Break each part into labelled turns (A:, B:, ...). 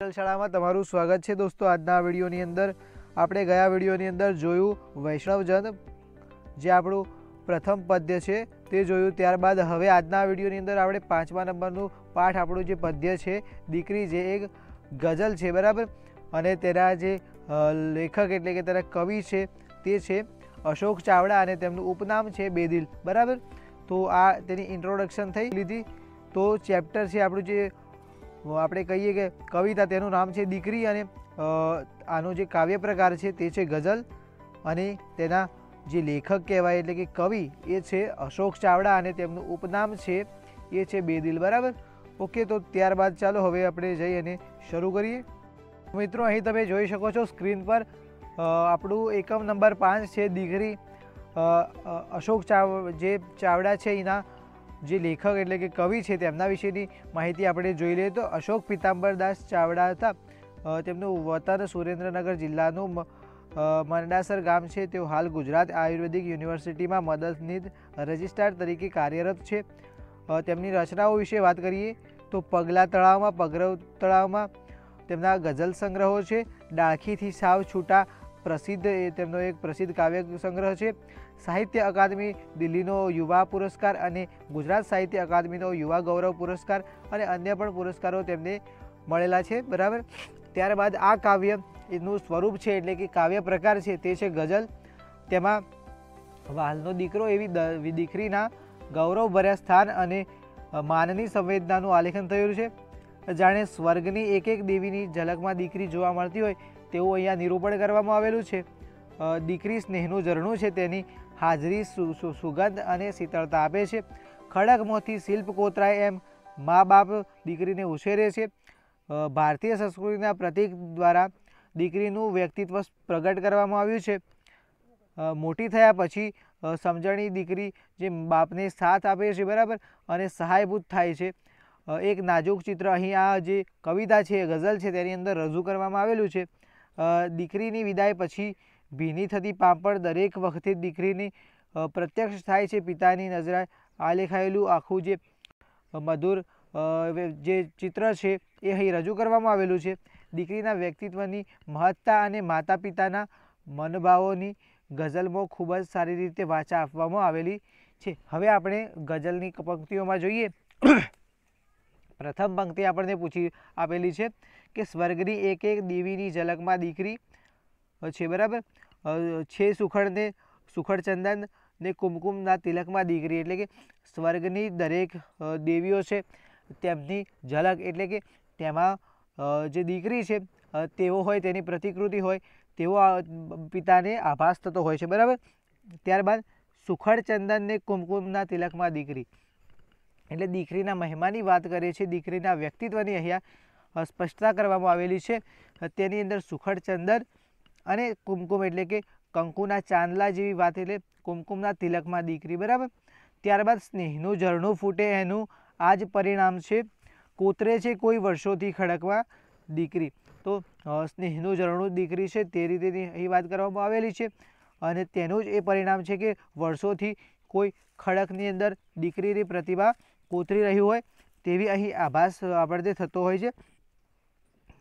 A: શાળામાં તમારું સ્વાગત છે દોસ્તો. આજના વિડીયોની અંદર આપણે ગયા વિડીયોની અંદર જોયું વૈષ્ણવજન જે આપણું પ્રથમ પદ્ય છે તે જોયું. ત્યારબાદ હવે આજના વિડીયોની અંદર આપણે પાંચમા નંબરનું પાઠ આપણું જે પદ્ય છે, દીકરી જે એક ગઝલ છે, બરાબર? અને તેના જે લેખક એટલે કે તેના કવિ છે તે છે અશોક ચાવડા અને તેમનું ઉપનામ છે બેદિલ, બરાબર? તો આ તેની ઇન્ટ્રોડક્શન થઈ લીધી. તો ચેપ્ટર છે આપણું જે આપણે કહીએ કે કવિતા તેનું નામ છે દીકરી અને આનો જે કાવ્ય પ્રકાર છે તે છે ગઝલ અને તેના જે લેખક કહેવાય એટલે કે કવિ એ છે અશોક ચાવડા અને તેમનું ઉપનામ છે એ છે બેદિલ બરાબર? ઓકે, તો ત્યારબાદ ચાલો હવે આપણે જઈ અને શરૂ કરીએ. મિત્રો, અહીં તમે જોઈ શકો છો સ્ક્રીન પર આપણું એકમ નંબર પાંચ છે દીકરી અશોક ચાવ, જે ચાવડા છે એના જે લેખક એટલે કે કવિ છે તેમના વિશેની માહિતી આપણે જોઈ લઈએ તો અશોક પિતાંબરદાસ ચાવડા હતા. તેમનું વતન સુરેન્દ્રનગર જિલ્લાનું મરડાસર ગામ છે. તેઓ હાલ ગુજરાત આયુર્વેદિક યુનિવર્સિટીમાં મદદનીશ રજિસ્ટ્રાર તરીકે કાર્યરત છે. તેમની રચનાઓ વિશે વાત કરીએ તો પગલા તળાવમાં, પગરવ તળાવમાં તેમના ગઝલ સંગ્રહો છે. ડાળખીથી સાવ છૂટા પ્રસિદ્ધ એ તેમનો એક પ્રસિદ્ધ કાવ્ય સંગ્રહ છે. સાહિત્ય અકાદમી, દિલ્હીનો યુવા પુરસ્કાર અને ગુજરાત સાહિત્ય અકાદમીનો યુવા ગૌરવ પુરસ્કાર અને અન્ય પણ પુરસ્કારો તેમને મળેલા છે, બરાબર? ત્યારબાદ આ કાવ્ય એનું સ્વરૂપ છે, એટલે કે કાવ્ય પ્રકાર છે, તે છે ગઝલ. તેમાં વાલનો દીકરો એવી દીકરીના ગૌરવભર્યા સ્થાન અને માનની સંવેદનાનું આલેખન થયેલું છે. જાણે સ્વર્ગની એક એક દેવીની ઝલકમાં દીકરી જોવા મળતી હોય તેવું અહીંયા નિરૂપણ કરવામાં આવેલું છે. દીકરી સ્નેહનું ઝરણું છે તેની હાજરી સુગંધ અને શીતળતા આપે છે. ખડકમાંથી શિલ્પ કોતરાય એમ મા બાપ દીકરીને ઉછેરે છે. ભારતીય સંસ્કૃતિના પ્રતીક દ્વારા દીકરીનું વ્યક્તિત્વ પ્રગટ કરવામાં આવ્યું છે. મોટી થયા પછી સમજણી દીકરી જે બાપને સાથ આપે છે, બરાબર? અને સહાયભૂત થાય છે. એક નાજુક ચિત્ર અહીં આ જે કવિતા છે ગઝલ છે, તેની અંદર રજૂ કરવામાં આવેલું છે. દીકરીની વિદાય પછી ભીની થતી પાપડ દરેક વખતે દીકરીની પ્રત્યક્ષ થાય છે પિતાની નજરે. આલેખાયેલું આખું જે મધુર જે ચિત્ર છે એ અહીં રજૂ કરવામાં આવેલું છે. દીકરીના વ્યક્તિત્વની મહત્તા અને માતા પિતાના મનભાવોની ગઝલમાં ખૂબ જ સારી રીતે વાચા આપવામાં આવેલી છે. હવે આપણે ગઝલની પંક્તિઓમાં જોઈએ. પ્રથમ પંક્તિ આપણને પૂછી આપેલી છે કે સ્વર્ગની એક એક દેવીની ઝલકમાં દીકરી છે, બરાબર? છે સુખડને સુખડ ચંદન ને કુમકુમના તિલકમાં દીકરી. એટલે કે સ્વર્ગની દરેક દેવીઓ છે, તેમની ઝલક. એટલે કે તેમાં જે દીકરી છે તેઓ હોય, તેની પ્રતિકૃતિ હોય તેવો પિતાને આભાસ થતો હોય છે, બરાબર? ત્યારબાદ સુખડ ચંદન ને કુમકુમના તિલકમાં દીકરી. એટલે દીકરીના મહિમાની વાત કરે છે દીકરીના વ્યક્તિત્વની અહીંયા સ્પષ્ટતા કરવામાં આવેલી છે. તેની અંદર સુખડ ચંદન અને કુમકુમ એટલે કે કંકુના ચાંદલા જેવી વાત એટલે કુમકુમના તિલકમાં દીકરી, બરાબર? ત્યારબાદ સ્નેહનું ઝરણું ફૂટે, એનું આ જ પરિણામ છે, કોતરે છે કોઈ વર્ષોથી ખડકવા દીકરી. તો સ્નેહનું ઝરણું દીકરી છે તે રીતેની અહીં વાત કરવામાં આવેલી છે અને તેનું જ એ પરિણામ છે કે વર્ષોથી કોઈ ખડકની અંદર દીકરીની પ્રતિભા કોતરી રહી હોય તેવી અહીં આભાસ આપણને થતો હોય છે.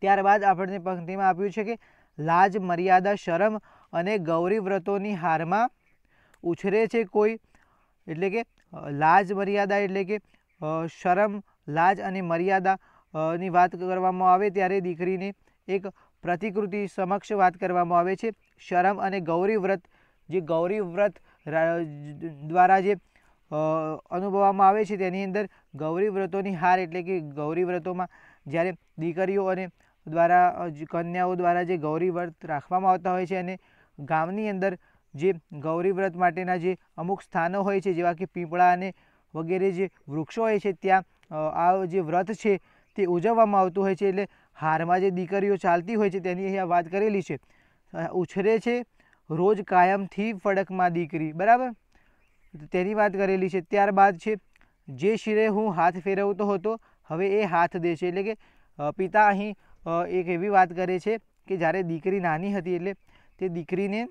A: ત્યારબાદ આપણને પંક્તિમાં આપ્યું છે કે લાજ, મર્યાદા, શરમ અને ગૌરી વ્રતોની હારમાં ઉછરે છે કોઈ. એટલે કે લાજ, મર્યાદા એટલે કે શરમ, લાજ અને મર્યાદા ની વાત કરવામાં આવે ત્યારે દીકરીને એક પ્રતિકૃતિ સમક્ષ વાત કરવામાં આવે છે. શરમ અને ગૌરી વ્રત, જે ગૌરી વ્રત દ્વારા જે અનુભવવામાં આવે છે તેની અંદર ગૌરી વ્રતોની હાર એટલે કે ગૌરી વ્રતોમાં જ્યારે દીકરીઓ અને દ્વારા કન્યાઓ દ્વારા જે ગૌરી વ્રત રાખવામાં આવતા હોય છે અને ગામની અંદર જે ગૌરી વ્રત માટેના જે અમુક સ્થાનો હોય છે, જેવા કે પીપળા અને વગેરે જે વૃક્ષો હોય છે, ત્યાં આ જે વ્રત છે તે ઉજવવામાં આવતું હોય છે. એટલે હારમાં જે દીકરીઓ ચાલતી હોય છે તેની અહીંયા વાત કરેલી છે. ઉછરે છે રોજ કાયમથી ફડકમાં દીકરી, બરાબર? તેની વાત કરેલી છે. ત્યારબાદ છે, જે શિરે હું હાથ ફેરવતો હતો, હવે એ હાથ દે છે. એટલે કે પિતા અહીં એક એવી વાત કરે છે કે જ્યારે દીકરી નાની હતી એટલે તે દીકરીને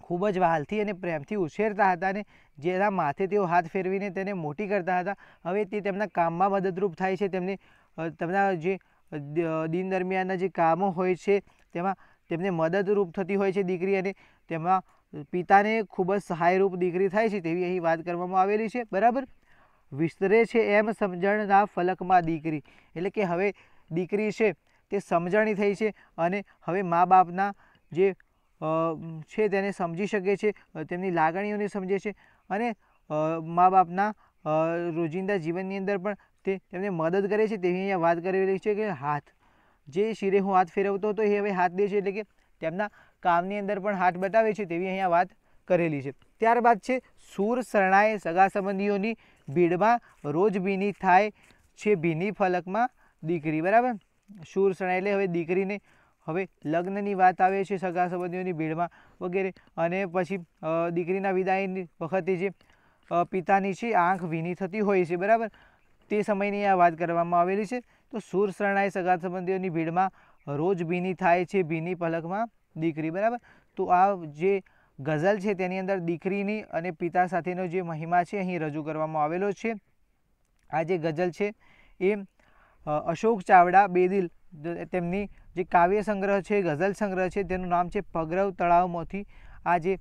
A: ખૂબ જ વહાલથી અને પ્રેમથી ઉછેરતા હતા અને જેના માથે તેઓ હાથ ફેરવીને તેને મોટી કરતા હતા. હવે તે તેમના કામમાં મદદરૂપ થાય છે. તેમને અ, તેમના જે દ- દિન દરમિયાનના જે કામો હોય છે તેમાં તેમને મદદરૂપ થતી હોય છે દીકરી અને તેમાં પિતાને ખૂબ જ સહાયરૂપ દીકરી થાય છે તેવી અહીં વાત કરવામાં આવેલી છે. બરાબર? વિસ્તરે છે એમ સમજણના ફલકમાં દીકરી. એટલે કે હવે દીકરી છે તે સમજણી થઈ છે અને હવે મા બાપના જે છે તેને સમજી શકે છે તેમની લાગણીઓને સમજે છે અને મા બાપના રોજિંદા જીવનની અંદર પણ તે તેમને મદદ કરે છે. તેવી અહીંયા વાત કરેલી છે કે હાથ, જે શિરે હું હાથ ફેરવતો હતો એ હવે હાથ દે છે એટલે કે તેમના કામની અંદર પણ હાથ બતાવે છે તેવી અહીંયા વાત કરેલી છે. ત્યારબાદ છે સૂર શરણાએ સગા સંબંધીઓની ભીડમાં રોજ ભીની થાય છે, ભીની ફલકમાં દીકરી, બરાબર? શૂર શરણાઈ એટલે હવે દીકરીને હવે લગ્નની વાત આવે છે સગા સંબંધીઓની ભીડમાં વગેરે. અને પછી દીકરીના વિદાયની વખતે જે પિતાની છે, આંખ ભીની થતી હોય છે, બરાબર? તે સમયની આ વાત કરવામાં આવેલી છે. તો સૂર શરણાઈ સગા સંબંધીઓની ભીડમાં રોજ ભીની થાય છે, ભીની પલકમાં દીકરી, બરાબર? તો આ જે ગઝલ છે તેની અંદર દીકરીની અને પિતા સાથેનો જે મહિમા છે, અહીં રજૂ કરવામાં આવેલો છે. આ જે ગઝલ છે, એ અશોક ચાવડા બેદિલ. તેમની જે કાવ્ય સંગ્રહ છે, ગઝલ સંગ્રહ છે, તેનું નામ છે પગરવ તળાવમાંથી. આ જે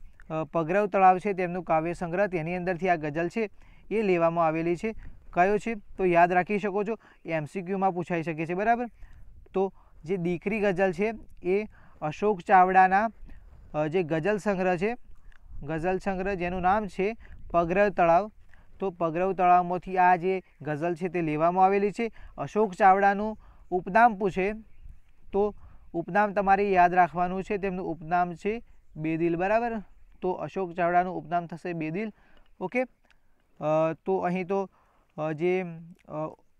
A: પગરવ તળાવ છે, તેમનું કાવ્ય સંગ્રહ, તેની અંદરથી આ ગઝલ છે, એ લેવામાં આવેલી છે. કયો છે? તો યાદ રાખી શકો છો, એમસીક્યુમાં પૂછાઈ શકે છે, બરાબર? તો જે દીકરી ગઝલ છે, એ અશોક ચાવડાના જે ગઝલ સંગ્રહ છે, ગઝલ સંગ્રહ જેનું નામ છે પગરવ તળાવ. તો પગરવ તળાવમાંથી આ જે ગઝલ છે તે લેવામાં આવેલી છે. અશોક ચાવડાનું ઉપનામ પૂછે તો ઉપનામ તમારે યાદ રાખવાનું છે. તેમનું ઉપનામ છે બેદિલ, બરાબર? તો અશોક ચાવડાનું ઉપનામ થશે બેદિલ. ઓકે? તો અહીં તો જે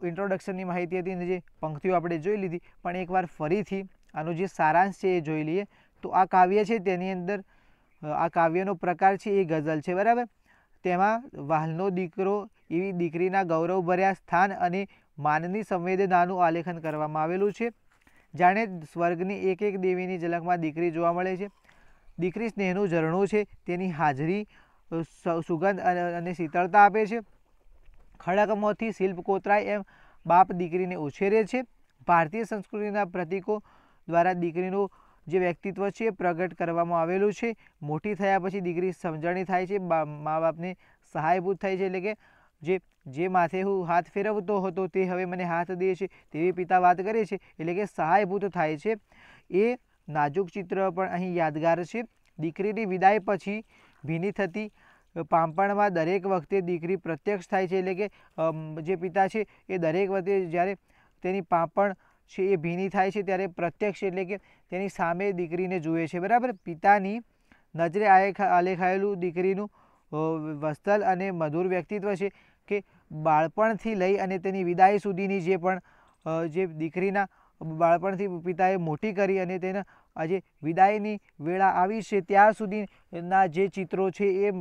A: ઇન્ટ્રોડક્શનની માહિતી હતી અને જે પંક્તિઓ આપણે જોઈ લીધી, પણ એકવાર ફરીથી આનો જે સારાંશ છે એ જોઈ લઈએ. તો આ કાવ્ય છે, તેની અંદર આ કાવ્યનો પ્રકાર છે એ ગઝલ છે, બરાબર? તેમાં વાલનો દીકરો એવી દીકરીના ગૌરવભર્યા સ્થાન અને માનની સંવેદનાનું આલેખન કરવામાં આવેલું છે. જાણે સ્વર્ગની એક એક દેવીની ઝલકમાં દીકરી જોવા મળે છે. દીકરી સ્નેહનું ઝરણું છે. તેની હાજરી સુગંધ અને શીતળતા આપે છે. ખડકમાંથી શિલ્પ કોતરાય એમ બાપ દીકરીને ઉછેરે છે. ભારતીય સંસ્કૃતિના પ્રતીકો દ્વારા દીકરીનું જે વ્યક્તિત્વ છે એ પ્રગટ કરવામાં આવેલું છે. મોટી થયા પછી દીકરી સમજણી થાય છે મા બાપને સહાયભૂત થાય છે એટલે કે જે જે માથે હું હાથ ફેરવતો હતો તે હવે મને હાથ દે છે તેવી પિતા વાત કરે છે એટલે કે સહાયભૂત થાય છે. એ નાજુક ચિત્ર પણ અહીં યાદગાર છે. દીકરીની વિદાય પછી ભીની થતી પાંપણમાં દરેક વખતે દીકરી પ્રત્યક્ષ થાય છે એટલે કે જે પિતા છે એ દરેક વખતે જ્યારે તેની પાંપણ છે એ ભીની થાય છે ત્યારે પ્રત્યક્ષ એટલે કે તેની સામે દીકરીને જુએ છે. બરાબર? પિતાની નજરે આલેખા, આલેખાયેલું દીકરીનું વસ્તલ અને મધુર વ્યક્તિત્વ છે કે બાળપણથી લઈ અને તેની વિદાય સુધીની જે પણ જે દીકરીના બાળપણથી પિતાએ મોટી કરી અને તેના આજે વિદાયની વેળા આવી છે ત્યાર સુધીના જે ચિત્રો છે એ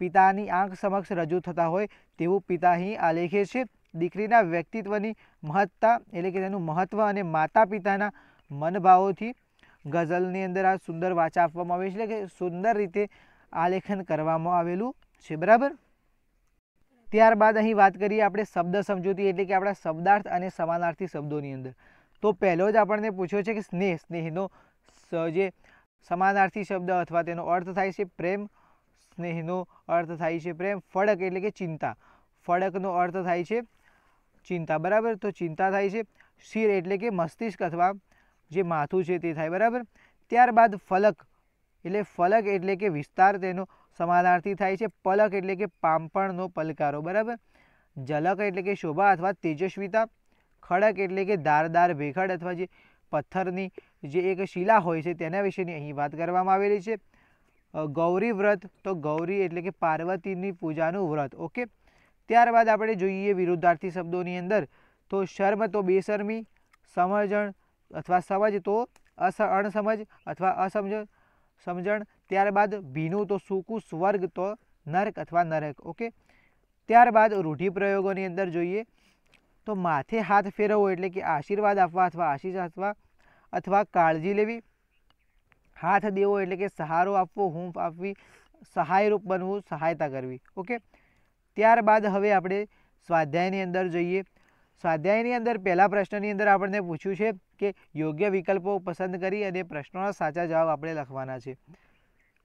A: પિતાની આંખ સમક્ષ રજૂ થતા હોય તેવું પિતા અહીં આલેખે છે. દીકરીના વ્યક્તિત્વની મહત્તા એટલે કે તેનું મહત્ત્વ અને માતા પિતાના મનભાવોથી ગઝલની અંદર આ સુંદર વાચા આપવામાં આવે છે. એટલે કે સુંદર રીતે આલેખન કરવામાં આવેલું છે. બરાબર? ત્યારબાદ અહીં વાત કરીએ આપણે શબ્દ સમજૂતી એટલે કે આપણા શબ્દાર્થ અને સમાનાર્થી શબ્દોની અંદર. તો પહેલો જ આપણને પૂછ્યો છે કે સ્નેહ. સ્નેહનો જે સમાનાર્થી શબ્દ અથવા તેનો અર્થ થાય છે પ્રેમ. સ્નેહનો અર્થ થાય છે પ્રેમ. ફળક એટલે કે ચિંતા. ફળકનો અર્થ થાય છે ચિંતા. બરાબર? તો ચિંતા થાય છે શિર એટલે કે મસ્તિષ્ક અથવા જે માથું છે તે થાય, બરાબર? ત્યારબાદ ફલક. એટલે ફલક એટલે કે વિસ્તાર તેનો સમાનાર્થી થાય છે. પલક એટલે કે પાંપણનો પલકારો, બરાબર? ઝલક એટલે કે શોભા અથવા તેજસ્વીતા. ખડક એટલે કે ધારદાર ભેખડ અથવા જે પથ્થરની જે એક શિલા હોય છે તેના વિશેની અહીં વાત કરવામાં આવેલી છે. ગૌરી વ્રત. તો ગૌરી એટલે કે પાર્વતીની પૂજાનું વ્રત, ઓકે? ત્યારબાદ આપણે જોઈએ વિરુદ્ધાર્થી શબ્દોની અંદર. તો શર્મ તો બેશરમી, સમજણ અથવા સમજ તો અસ અણસમજ અથવા અસમજણ સમજણ. ત્યારબાદ ભીનું તો સૂકું સ્વર્ગ તો નર્ક અથવા નરક, ઓકે? ત્યારબાદ રૂઢિપ્રયોગોની અંદર જોઈએ તો માથે હાથ ફેરવવો એટલે કે આશીર્વાદ આપવા અથવા આશીષ આપવા અથવા કાળજી લેવી. હાથ દેવો એટલે કે સહારો આપવો, હૂંફ આપવી, સહાયરૂપ બનવું, સહાયતા કરવી, ઓકે? ત્યારબાદ હવે આપણે સ્વાધ્યાયની અંદર જઈએ. સ્વાધ્યાયની અંદર પહેલા પ્રશ્નની અંદર આપણને પૂછ્યું છે કે યોગ્ય વિકલ્પો પસંદ કરી અને પ્રશ્નોના સાચા જવાબ આપણે લખવાના છે.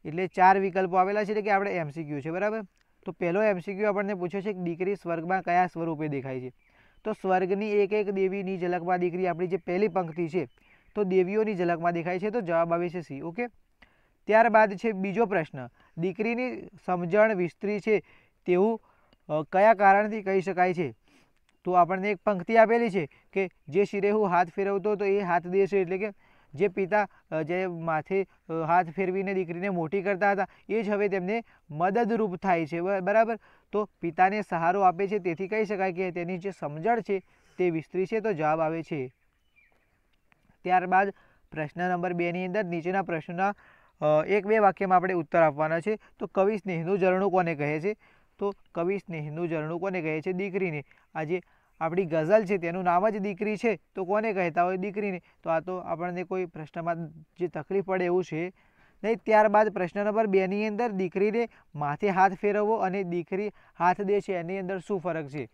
A: એટલે ચાર વિકલ્પો આવેલા છે એટલે કે આપણે એમસીક્યુ છે, બરાબર? તો પહેલો એમસીક્યુ આપણને પૂછ્યો છે કે દીકરી સ્વર્ગમાં કયા સ્વરૂપે દેખાય છે? તો સ્વર્ગની એક એક દેવીની ઝલકમાં દીકરી આપણી જે પહેલી પંક્તિ છે, તો દેવીઓની ઝલકમાં દેખાય છે, તો જવાબ આવે છે સી, ઓકે? ત્યારબાદ છે બીજો પ્રશ્ન, દીકરીની સમજણ વિસ્તરી છે તેવું કયા કારણથી કહી શકાય છે? તો આપણને એક પંક્તિ આપેલી છે કે જે શિરે હું હાથ ફેરવતો તો એ હાથ દેશે એટલે કે જે પિતા જે માથે હાથ ફેરવીને દીકરીને મોટી કરતા હતા, એ જ હવે તેમને મદદરૂપ થાય છે. બરાબર? તો પિતાને સહારો આપે છે, તેથી કહી શકાય કે તેની જે સમજણ છે તે વિસ્તરી છે, તો જવાબ આવે છે. ત્યારબાદ પ્રશ્ન નંબર બેની અંદર નીચેના પ્રશ્નના એક બે વાક્યમાં આપણે ઉત્તર આપવાના છે. તો કવિ સ્નેહનું ઝરણું કોને કહે છે? તો કવિ સ્નેહનું ઝરણું કોને કહે છે? દીકરીને. આજે આપણી ગઝલ છે, તેનું નામ જ દીકરી છે, તો કોને કહેતા હોય દીકરીને? તો આ તો આપણને કોઈ પ્રશ્નમાં જે તકલીફ પડે એવું છે. નહીં, ત્યારબાદ પ્રશ્ન નંબર બેની અંદર દીકરીને માથે હાથ ફેરવવો અને દીકરી હાથ દે છે, એની અંદર શું ફરક છે?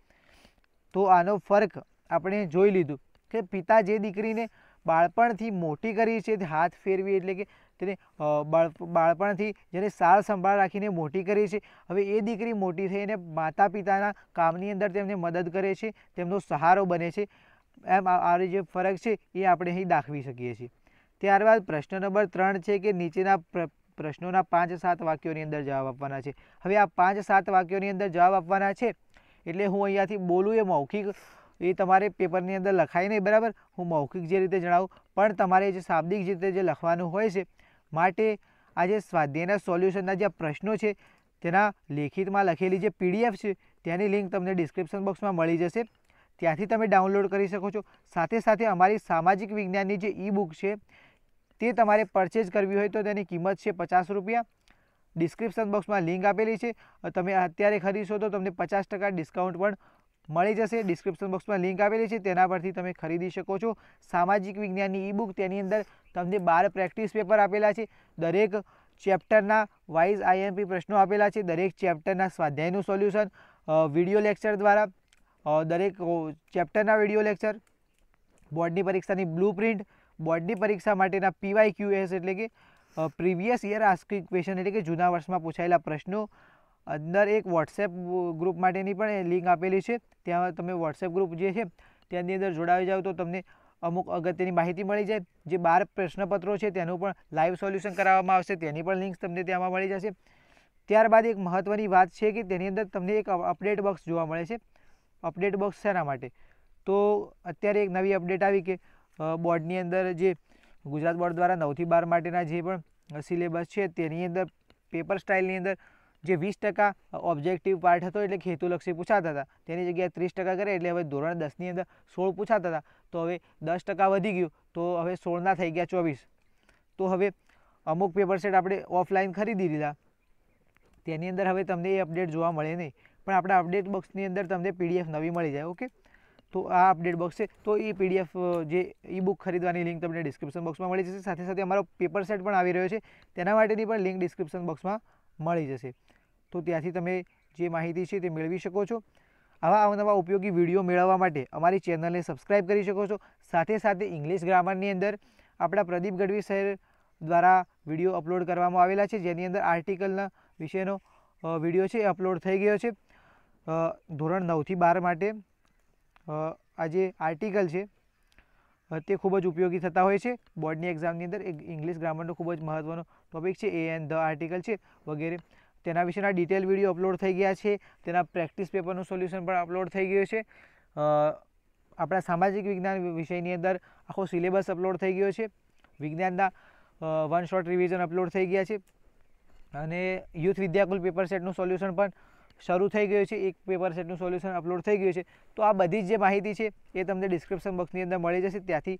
A: તો આનો ફરક આપણે જોઈ લીધું કે પિતા જે દીકરીને બાળપણથી મોટી કરી છે હાથ ફેરવી એટલે કે તેને બાળ, બાળપણથી જેને સાર સંભાળ રાખીને મોટી કરી છે, હવે એ દીકરી મોટી થઈને માતા પિતાના કામની અંદર તેમને મદદ કરે છે, તેમનો સહારો બને છે. એમ આ જે ફરક છે એ આપણે અહીં દાખવી શકીએ છીએ. ત્યારબાદ પ્રશ્ન નંબર ત્રણ છે કે નીચેના પ્રશ્નોના પાંચ સાત વાક્યોની અંદર જવાબ આપવાના છે. હવે આ પાંચ સાત વાક્યોની અંદર જવાબ આપવાના છે, એટલે હું અહીંયાથી બોલું એ મૌખિક, એ તમારે પેપરની અંદર લખાય નહીં, બરાબર? હું મૌખિક જે રીતે જણાવું, પણ તમારે જે શાબ્દિક રીતે જે લખવાનું હોય છે માટે આ જે સ્વાધ્યાયના સોલ્યુશનના જે પ્રશ્નો છે, તેના લેખિતમાં લખેલી જે પીડીએફ છે, તેની લિંક તમને ડિસ્ક્રિપ્શન બોક્સમાં મળી જશે. ત્યાંથી તમે ડાઉનલોડ કરી શકો છો. સાથે સાથે અમારી સામાજિક વિજ્ઞાનની જે ઈ બુક છે, તે તમારે પરચેઝ કરવી હોય તો તેની કિંમત છે પચાસ રૂપિયા. ડિસ્ક્રિપ્શન બોક્સમાં લિંક આપેલી છે. તમે અત્યારે ખરીદશો તો તમને પચાસ ટકા ડિસ્કાઉન્ટ પણ મળી જશે. ડિસ્ક્રિપ્શન બોક્સમાં લિંક આપેલી છે. તેના પરથી તમે ખરીદી શકો છો. સામાજિક વિજ્ઞાનની ઈ બુક તેની અંદર તમને બાર પ્રેક્ટિસ પેપર આપેલા છે. દરેક ચેપ્ટરના વાઇઝ આઈએમપી પ્રશ્નો આપેલા છે. દરેક ચેપ્ટરના સ્વાધ્યાયનું સોલ્યુશન વીડિયો લેક્ચર દ્વારા દરેક ચેપ્ટરના વીડિયો લેક્ચર બોર્ડની પરીક્ષાની બ્લુ પ્રિન્ટ બોર્ડની પરીક્ષા માટેના પીવાય ક્યુએસ એટલે કે પ્રીવિયસ યર આસ્કિંગ ક્વેશ્ચન એટલે કે જૂના વર્ષમાં પૂછાયેલા પ્રશ્નો અંદર એક વોટ્સએપ ગ્રુપ માટેની પણ લિંક આપેલી છે. ત્યાં તમે વોટ્સએપ ગ્રુપ જે છે, ત્યાંની અંદર જોડાવી જાઓ તો તમને અમુક અગત્યની માહિતી મળી જાય. જે બાર પ્રશ્નપત્રો છે, તેનું પણ લાઈવ સોલ્યુશન કરાવવામાં આવશે. તેની પણ લિંક તમને ત્યાંમાં મળી જશે. ત્યારબાદ એક મહત્ત્વની વાત છે કે તેની અંદર તમને એક અપડેટ બોક્સ જોવા મળે છે. અપડેટ બોક્સ શેના માટે? તો અત્યારે એક નવી અપડેટ આવી કે બોર્ડની અંદર જે ગુજરાત બોર્ડ દ્વારા નવથી બાર માટેના જે પણ સિલેબસ છે, તેની અંદર પેપર સ્ટાઇલની અંદર જે વીસ ટકા ઓબ્જેક્ટિવ પાર્ટ હતો એટલે ખેતુલક્ષી પૂછાતા હતા. તેની જગ્યાએ ત્રીસ ટકા કરે એટલે હવે ધોરણ દસની અંદર સોળ પૂછાતા હતા. તો હવે દસ ટકા વધી ગયું. તો હવે સોળના થઈ ગયા ચોવીસ. તો હવે અમુક પેપર સેટ આપણે ઓફલાઈન ખરીદી લીધા. તેની અંદર હવે તમને એ અપડેટ જોવા મળે નહીં. પણ આપણા અપડેટ બોક્સની અંદર તમને પીડીએફ નવી મળી જાય ઓકે તો આ અપડેટ બોક્સ છે. તો એ પીડીએફ જે ઈ બુક ખરીદવાની લિંક તમને ડિસ્ક્રિપ્શન બોક્સમાં મળી જશે. સાથે સાથે અમારો પેપર સેટ પણ આવી રહ્યો છે. તેના માટેની પણ લિંક ડિસ્ક્રિપ્શન બોક્સમાં મળી જશે. તો ત્યાંથી તમે જે માહિતી છે તે મેળવી શકો છો. આવા અવનવા ઉપયોગી વીડિયો મેળવવા માટે અમારી ચેનલને સબસ્ક્રાઈબ કરી શકો છો. સાથે સાથે ઇંગ્લિશ ગ્રામરની અંદર આપણા પ્રદીપ ગઢવી સર દ્વારા વીડિયો અપલોડ કરવામાં આવેલા છે. જેની અંદર આર્ટિકલના વિશેનો વીડિયો છે એ અપલોડ થઈ ગયો છે. ધોરણ નવથી બાર માટે આ જે આર્ટિકલ છે તે ખૂબ જ ઉપયોગી થતા હોય છે. બોર્ડની એક્ઝામની અંદર એક ઇંગ્લિશ ગ્રામરનો ખૂબ જ મહત્ત્વનો ટોપિક છે. એ એન ધ આર્ટિકલ છે વગેરે. તેના વિશેના ડિટેલ વીડિયો અપલોડ થઈ ગયા છે. તેના પ્રેક્ટિસ પેપરનું સોલ્યુશન પણ અપલોડ થઈ ગયું છે. આપણા સામાજિક વિજ્ઞાન વિષયની અંદર આખો સિલેબસ અપલોડ થઈ ગયો છે. વિજ્ઞાનના વન શોર્ટ રિવિઝન અપલોડ થઈ ગયા છે. અને યુથ વિદ્યાકુલ પેપર સેટનું સોલ્યુશન પણ શરૂ થઈ ગયું છે. એક પેપર સેટનું સોલ્યુશન અપલોડ થઈ ગયું છે. તો આ બધી જ જે માહિતી છે એ તમને ડિસ્ક્રિપ્શન બોક્સની અંદર મળી જશે. ત્યાંથી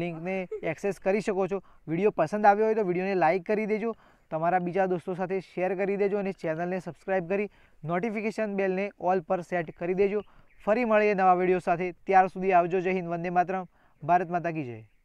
A: લિંકને એક્સેસ કરી શકો છો. વીડિયો પસંદ આવ્યો હોય તો વિડીયોને લાઇક કરી દેજો. તમારા બીજા દોસ્તો સાથે શેર કરી દેજો અને ચેનલને સબસ્ક્રાઈબ કરી નોટિફિકેશન બેલને ઓલ પર સેટ કરી દેજો. ફરી મળીએ નવા વીડિયો સાથે. ત્યાર સુધી આવજો. જય હિન્દ. વંદે માતરમ. ભારત માતા કી જય.